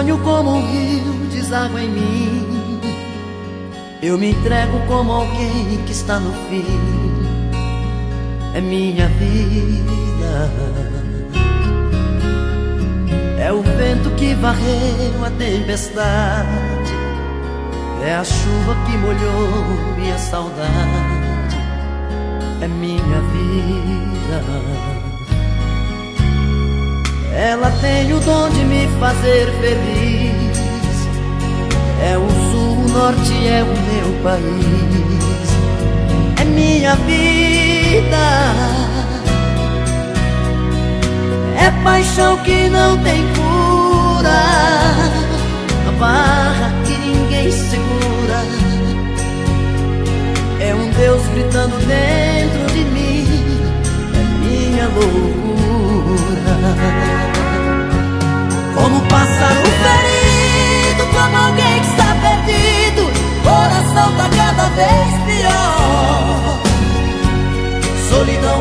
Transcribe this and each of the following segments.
sonho como um rio deságua em mim. Eu me entrego como alguém que está no fim. É minha vida. É o vento que varreu a tempestade. É a chuva que molhou minha saudade. É minha vida. Ela tem o dom de me fazer feliz. É o sul, o norte, é o meu país. É minha vida. É paixão que não tem cura. A barra que ninguém segura. É um Deus gritando dentro de mim. É minha loucura.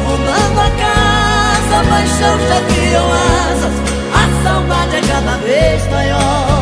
Rondando a casa, paixão já criou asas A saudade é cada vez maior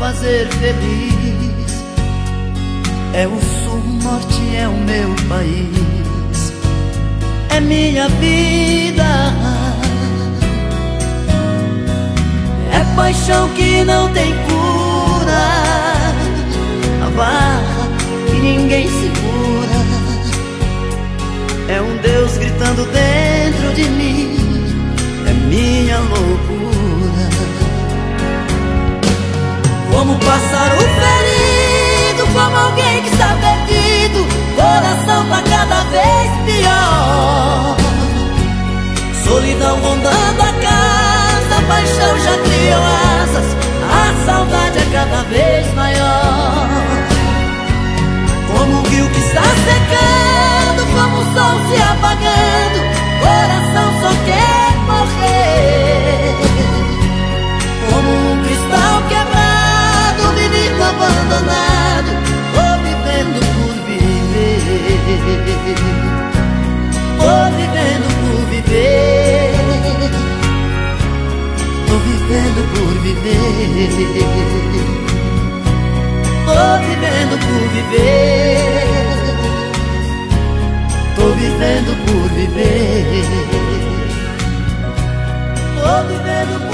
fazer feliz. É o sul, norte, é o meu país. É minha vida. É paixão que não tem cura Tô vivendo por viver. Tô vivendo por viver. Tô vivendo por viver. Tô vivendo por viver